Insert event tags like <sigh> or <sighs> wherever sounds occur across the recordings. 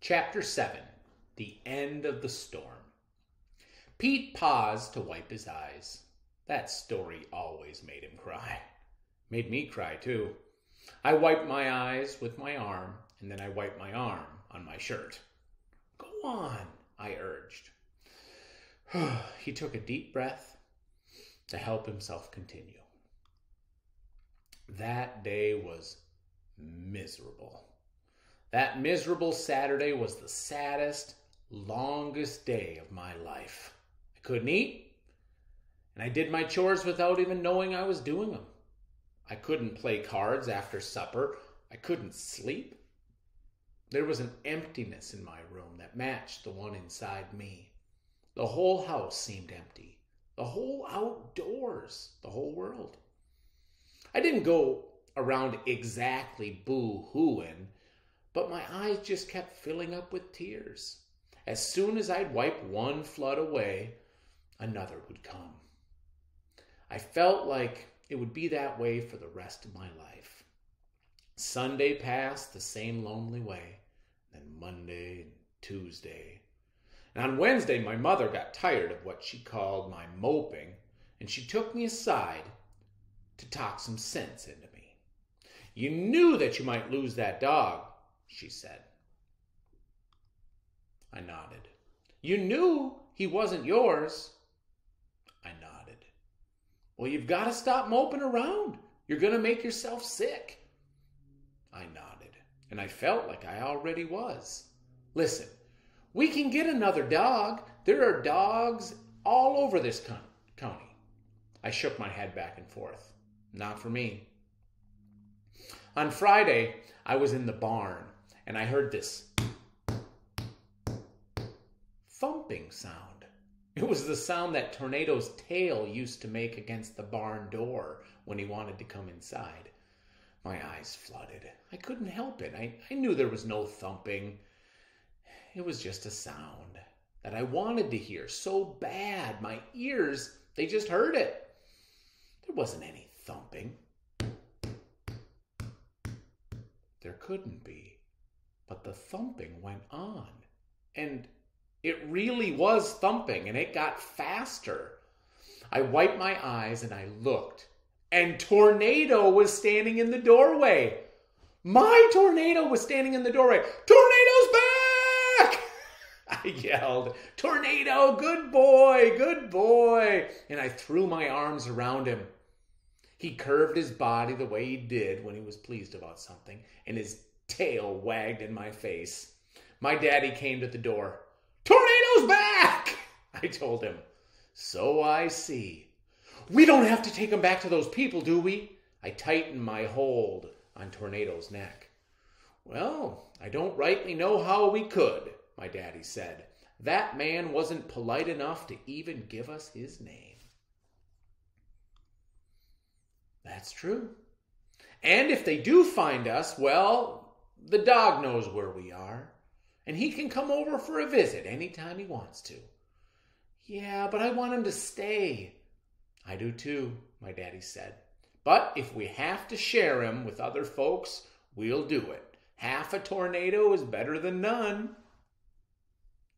Chapter 7 The End of the Storm. Pete paused to wipe his eyes. That story always made him cry. Made me cry, too. I wiped my eyes with my arm, and then I wiped my arm on my shirt. Go on, I urged. <sighs> he took a deep breath to help himself continue. That day was miserable. That miserable Saturday was the saddest, longest day of my life. I couldn't eat, and I did my chores without even knowing I was doing them. I couldn't play cards after supper. I couldn't sleep. There was an emptiness in my room that matched the one inside me. The whole house seemed empty. The whole outdoors, the whole world. I didn't go around exactly boo hooing, but my eyes just kept filling up with tears. As soon as I'd wipe one flood away, another would come. I felt like it would be that way for the rest of my life. Sunday passed the same lonely way, then Monday and Tuesday. And on Wednesday, my mother got tired of what she called my moping, and she took me aside to talk some sense into me. You knew that you might lose that dog, she said. I nodded. You knew he wasn't yours. I nodded. Well, you've got to stop moping around. You're going to make yourself sick. I nodded, and I felt like I already was. Listen, we can get another dog. There are dogs all over this county. I shook my head back and forth. Not for me. On Friday, I was in the barn and I heard this thumping sound. It was the sound that Tornado's tail used to make against the barn door when he wanted to come inside. My eyes flooded. I couldn't help it. I, I knew there was no thumping. It was just a sound that I wanted to hear so bad. My ears, they just heard it. There wasn't any thumping. There couldn't be. But the thumping went on. And it really was thumping, and it got faster. I wiped my eyes and I looked, and Tornado was standing in the doorway. My tornado was standing in the doorway. Tornado's back! <laughs> I yelled, Tornado, good boy, good boy. And I threw my arms around him. He curved his body the way he did when he was pleased about something, and his tail wagged in my face. My daddy came to the door. Tornado's back! <laughs> I told him. So I see. We don't have to take him back to those people, do we? I tightened my hold on Tornado's neck. Well, I don't rightly know how we could, my daddy said. That man wasn't polite enough to even give us his name. That's true. And if they do find us, well, the dog knows where we are, and he can come over for a visit anytime he wants to. Yeah, but I want him to stay. I do too, my daddy said. But if we have to share him with other folks, we'll do it. Half a tornado is better than none.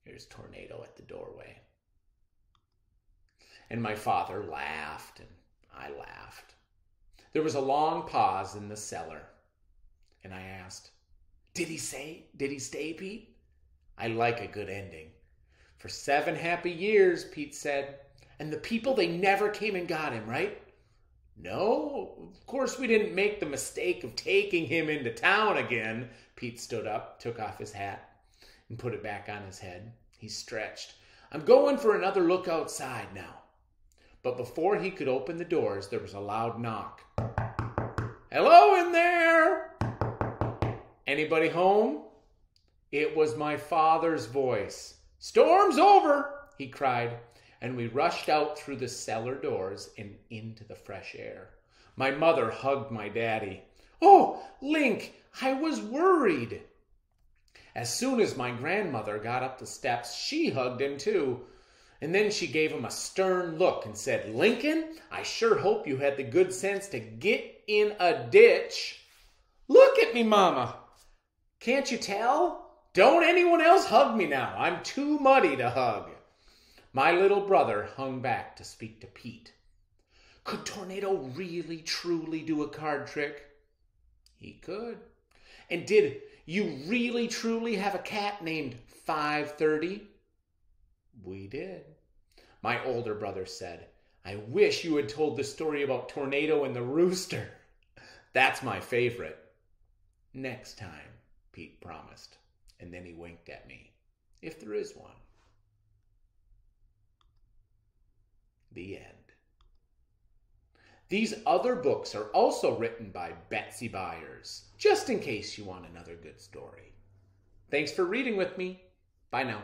Here's Tornado at the doorway. And my father laughed, and I laughed. There was a long pause in the cellar, and I asked, Did he say, did he stay, Pete? I like a good ending. For seven happy years, Pete said. And the people, they never came and got him, right? No, of course we didn't make the mistake of taking him into town again. Pete stood up, took off his hat, and put it back on his head. He stretched. I'm going for another look outside now. But before he could open the doors, there was a loud knock. Hello in there! Anybody home? It was my father's voice. Storm's over, he cried, and we rushed out through the cellar doors and into the fresh air. My mother hugged my daddy. Oh, Link, I was worried. As soon as my grandmother got up the steps, she hugged him too. And then she gave him a stern look and said, Lincoln, I sure hope you had the good sense to get in a ditch. Look at me, Mama. Can't you tell? Don't anyone else hug me now. I'm too muddy to hug. My little brother hung back to speak to Pete. Could Tornado really, truly do a card trick? He could. And did you really, truly have a cat named 530? We did. My older brother said, I wish you had told the story about Tornado and the rooster. <laughs> That's my favorite. Next time, Pete promised, and then he winked at me, if there is one. The end. These other books are also written by Betsy Byars, just in case you want another good story. Thanks for reading with me. Bye now.